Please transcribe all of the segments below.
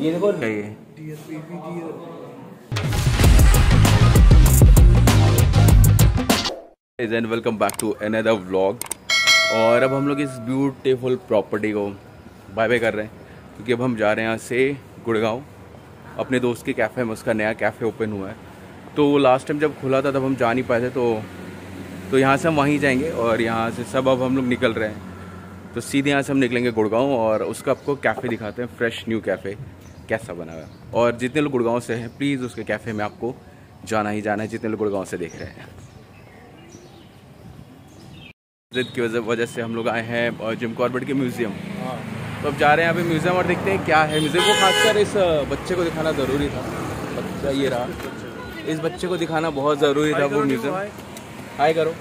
ये देखो ये? And welcome back to another vlog और अब हम लोग इस ब्यूटीफुल प्रॉपर्टी को बाय बाय कर रहे हैं क्योंकि अब हम जा रहे हैं यहाँ से गुड़गांव। अपने दोस्त के कैफ़े में उसका नया कैफ़े ओपन हुआ है। तो लास्ट टाइम जब खुला था तब हम जा नहीं पाए थे तो तो यहाँ से हम वहीं जाएँगे और यहाँ से सब अब हम लोग निकल रहे हैं। तो सीधे यहाँ से हम निकलेंगे गुड़गांव और उसका आपको कैफ़े दिखाते हैं फ्रेश न्यू कैफ़े कैसा बना हुआ है? और जितने लोग गुड़गांव से हैं प्लीज़ उसके कैफ़े में आपको जाना ही जाना है जितने लोग गुड़गांव से देख रहे हैं। जिद की वजह से हम लोग आए हैं और जिम कॉर्बेट के म्यूज़ियम तो अब जा रहे हैं अभी म्यूज़ियम और देखते हैं क्या है। म्यूज़ियम को खासकर इस बच्चे को दिखाना ज़रूरी था। बच्चा ये रहा। इस बच्चे को दिखाना बहुत ज़रूरी था वो म्यूज़ियम हाय करो।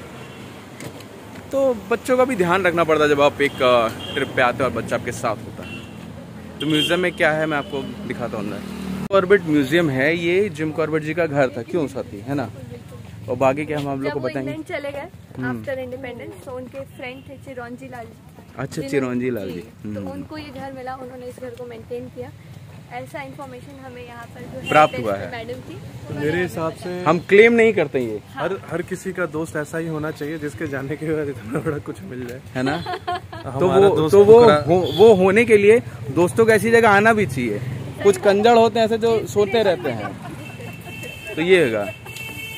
तो बच्चों का भी ध्यान रखना पड़ता है जब आप एक ट्रिप पे आते हो और बच्चा आपके साथ है। तो म्यूज़ियम में क्या है मैं आपको दिखाता हूँ अंदर। कॉर्बेट म्यूज़ियम है ये जिम कॉर्बेट जी का घर था। क्यों साथी है ना? और बाकी क्या हम आप लोग को बताएँगे? चले गए आफ्टर इंडिपेंडेंस तो उनके फ्रेंड थे चिरौंजी लाल जी। अच्छा चिरौंजी लाल जी तो हम्म। उनको ये घर मिला उन्होंने इस घर को मेंटेन किया। ऐसा इन्फॉर्मेशन हमें यहाँ पर जो प्राप्त हुआ है। मैडम थी मेरे हिसाब से हम क्लेम नहीं करते ये। हाँ। हर हर किसी का दोस्त ऐसा ही होना चाहिए जिसके जाने के बाद इतना बड़ा कुछ मिल जाए। है ना? तो वो तो वो फुकरा- वो होने के लिए दोस्तों को ऐसी जगह आना भी चाहिए। कुछ कंजड़ होते हैं ऐसे जो सोते रहते हैं। तो ये होगा।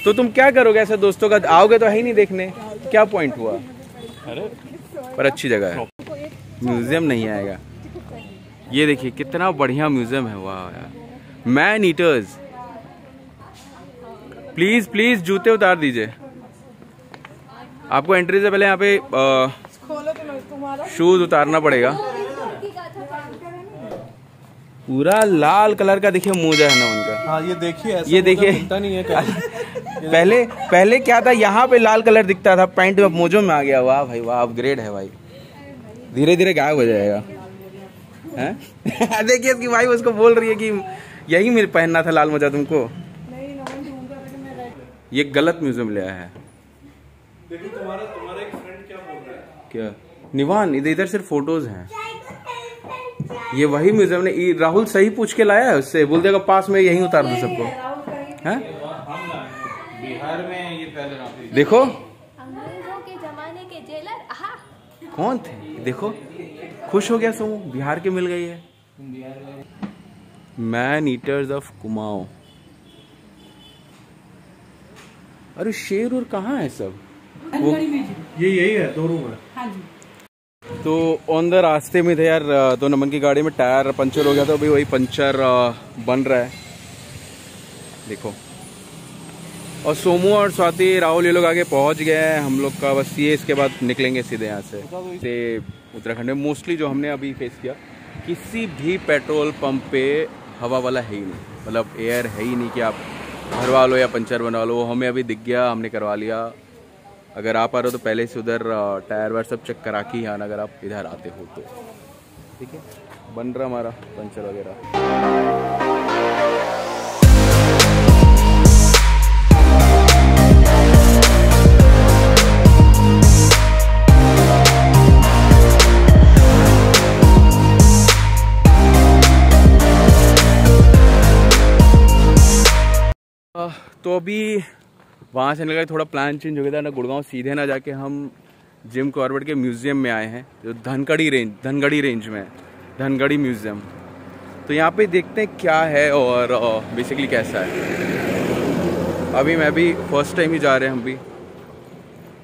तो तुम क्या करोगे ऐसे दोस्तों का? आओगे तो है ही नहीं देखने। क्या पॉइंट हुआ? अरे। पर अच्छी जगह है। म्यूज़ियम नहीं आएगा। ये देखिए कितना बढ़िया म्यूज़ियम है वाह यार। मैन ईटर्स प्लीज़ प्लीज़ जूते उतार दीजिए। आपको एंट्री से पहले यहाँ पे शूज़ उतारना पड़ेगा। पूरा लाल कलर का देखिए मोजा है ना उनका। हाँ ये देखिए ये देखिए। नहीं है पहले पहले क्या था यहाँ पे लाल कलर दिखता था पैंट अब मोजो में आ गया। वाह भाई वाह अपग्रेड है भाई। धीरे धीरे गायब हो जाएगा? देखिए इसकी भाई उसको बोल रही है कि यही मेरे पहनना था लाल मोजा तुमको। ये गलत म्यूज़ियम ले आया है। तुम्हारा तुम्हारा एक फ्रेंड क्या बोल रहा है? क्या? निवान इधर इधर सिर्फ़ फ़ोटोज़ हैं। ये वही म्यूज़ियम ने राहुल सही पूछ के लाया है उससे। बोल देगा पास में यही उतार दो सबको। हैं? बिहार में ये पहले देखो। अंग्रेज़ों के जमाने के जेलर कौन थे? देखो। खुश हो गया सोमू बिहार के मिल गई है। Man eaters of Kumaon. अरे शेर और कहाँ है सब? वो ये यही है दो रूम है तो ऑन द रास्ते में थे यार तो नमन की गाड़ी में टायर पंचर हो गया था अभी वही पंचर बन रहा है। देखो। और सोमू और स्वाति राहुल ये लोग आगे पहुँच गए हैं हम लोग का बस ये इसके बाद निकलेंगे सीधे यहाँ से। से उत्तराखंड में मोस्टली जो हमने अभी फेस किया, किसी भी पेट्रोल पंप पे हवा वाला है ही नहीं। मतलब एयर है ही नहीं कि आप भरवा लो या पंचर बनवा लो, वो हमें अभी दिख गया, हमने करवा लिया। अगर आप आ रहे हो तो पहले से उधर टायर वायर सब चेक करा के ही आना, अगर आप इधर आते हो तो। ठीक है? बन रहा हमारा पंचर वगैरह। तो अभी वहाँ से निकल थोड़ा प्लान चेंज हो गया था, ना गुड़गांव सीधे ना जाके हम जिम कॉर्बेट के म्यूज़ियम में आए हैं, जो धनगढ़ी रेंज धनगढ़ी रेंज में धनगढ़ी म्यूज़ियम। तो यहाँ पे देखते हैं क्या है और बेसिकली कैसा है। अभी मैं भी फ़र्स्ट टाइम ही जा रहे हैं हम भी।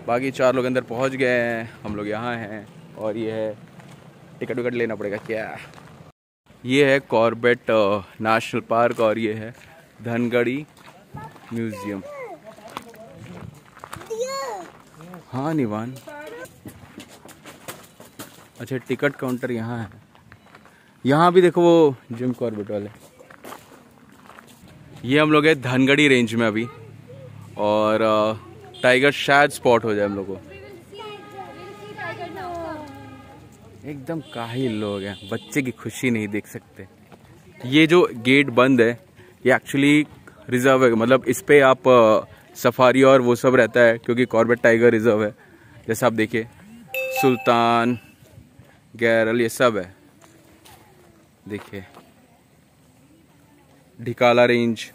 बाकी चार लोग अंदर पहुँच गए हैं, हम लोग यहाँ हैं, और ये है, टिकट विकट लेना पड़ेगा क्या। ये है कॉर्बेट नेशनल पार्क और ये है धनगढ़ी म्यूज़ियम हाँ निवान। अच्छा टिकट काउंटर यहाँ है। यहाँ भी देखो वो जिम कॉर्बेट वाले। ये हम लोग है धनगढ़ी रेंज में अभी। और टाइगर शायद स्पॉट हो जाए हम लोग को। एकदम काहिल लोग हैं। बच्चे की खुशी नहीं देख सकते। ये जो गेट बंद है ये एक्चुअली रिज़र्व है। मतलब इस पे आप सफारी और वो सब रहता है, क्योंकि कॉर्बेट टाइगर रिज़र्व है। जैसे आप देखिए सुल्तान गैरल ये सब है। देखिए Dhikala range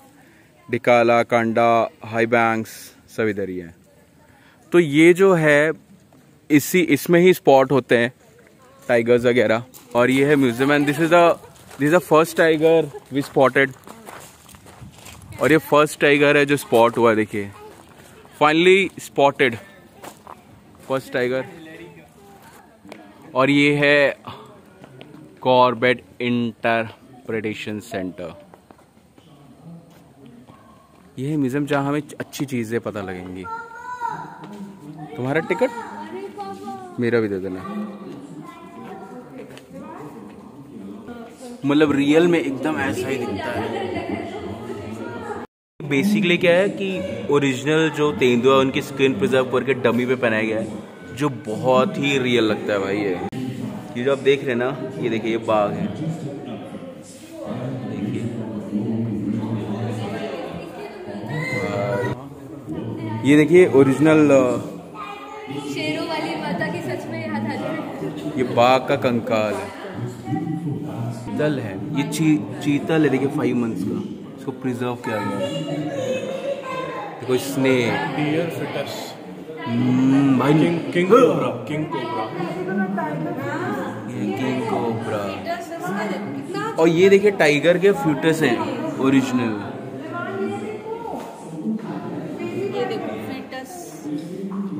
Dhikala Kanda high banks सब इधर ही है। तो ये जो है, इसी, इसमें ही स्पॉट होते हैं टाइगर्स वगैरह। और ये है museum and this is the this is the first tiger we spotted और ये फ़र्स्ट टाइगर है जो स्पॉट हुआ देखिए। फाइनली स्पॉटेड फ़र्स्ट टाइगर और ये है कॉर्बेट इंटरप्रिटेशन सेंटर ये है म्यूज़ियम जहाँ हमें अच्छी चीज़ें पता लगेंगी। तुम्हारा टिकट मेरा भी दे देना। मतलब रियल में एकदम ऐसा ही दिखता है। बेसिकली क्या है कि ओरिजिनल जो तेंदुआ उनकी स्क्रीन प्रिजर्व करके डमी पे पहनाया गया है जो बहुत ही रियल लगता है भाई ये। ये जो आप देख रहे हैं ना ये देखिए ये बाघ है। देखिए। ये देखिए ओरिजिनल शेरों वाली माता की सच में याद आ ये बाघ का कंकाल है। दल है ये ची, चीतल है देखिए फाइव मंथ्स का। इसको प्रिजर्व किया गया है। देखो स्नेक डियर फिटस भाई। King king cobra king cobra ये किंग कोबरा और ये देखिए टाइगर के फ्यूटस हैं ओरिजिनल ये देखो फीटस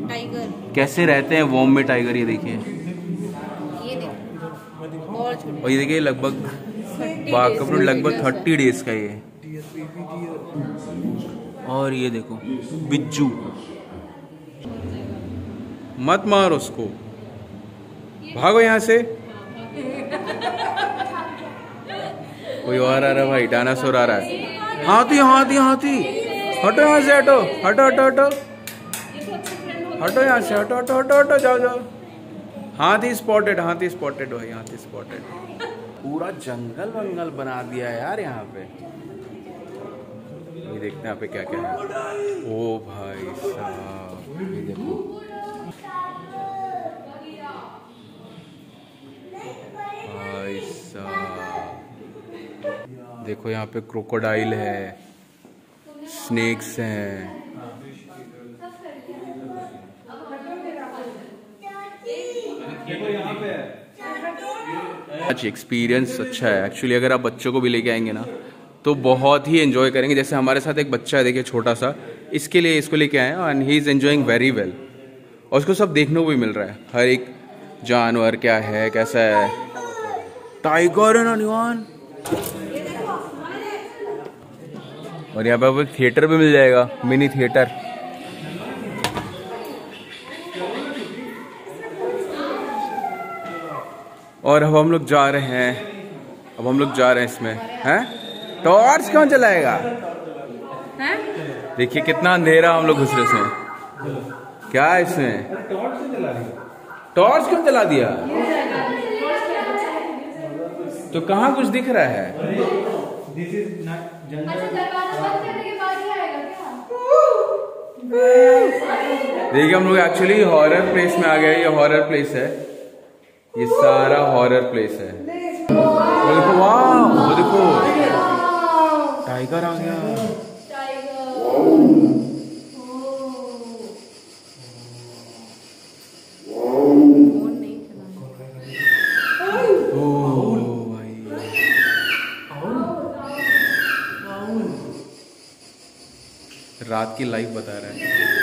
टाइगर कैसे रहते हैं वॉम में टाइगर ये देखिए। और ये देखिए लगभग लगभग थर्टी डेज़ का ये। और ये देखो, बिज्जू। मत मार उसको। भागो यहाँ से। कोई और आ रहा भाई? डायनासोर आ रहा है। हाथी हाथी हाथी। हटो यहाँ से, हटो। हटो हटो हटो। हटो यहाँ से, हटो हटो हटो हटो। जाओ जाओ। हाथी स्पॉटेड हाथी स्पॉटेड भाई, हाथी स्पॉटेड पूरा जंगल वंगल बना दिया यार यहाँ पे। देखते हैं पे क्या क्या है। ओ भाई साहब देखो। भाई साहब, देखो यहाँ पे क्रोकोडाइल है, स्नेक्स हैं। अच्छा एक्सपीरियंस अच्छा है। एक्चुअली अगर आप बच्चों को भी लेके आएँगे ना तो बहुत ही एंजॉय करेंगे। जैसे हमारे साथ एक बच्चा है, देखिए, छोटा सा। इसके लिए इसको लेके आए and he is enjoying very well और उसको सब देखने को भी मिल रहा है। हर एक जानवर क्या है, कैसा है? टाइगर और यहाँ पे आपको थिएटर भी मिल जाएगा मिनी थिएटर और अब हम लोग जा रहे हैं। अब हम लोग जा रहे हैं इसमें, हैं? टॉर्च कौन चलाएगा? देखिए कितना अंधेरा हम लोग घुस रहे इसमें। क्या है इसमें? टॉर्च क्यों चला दिया? तो कहाँ कुछ दिख रहा है? देखिए हम लोग एक्चुअली हॉरर प्लेस में आ गए ये हॉरर प्लेस है। ये सारा हॉरर प्लेस है। देखो वाह वो देखो टाइगर आ गया ओ भाई रात की लाइफ बता रहा है।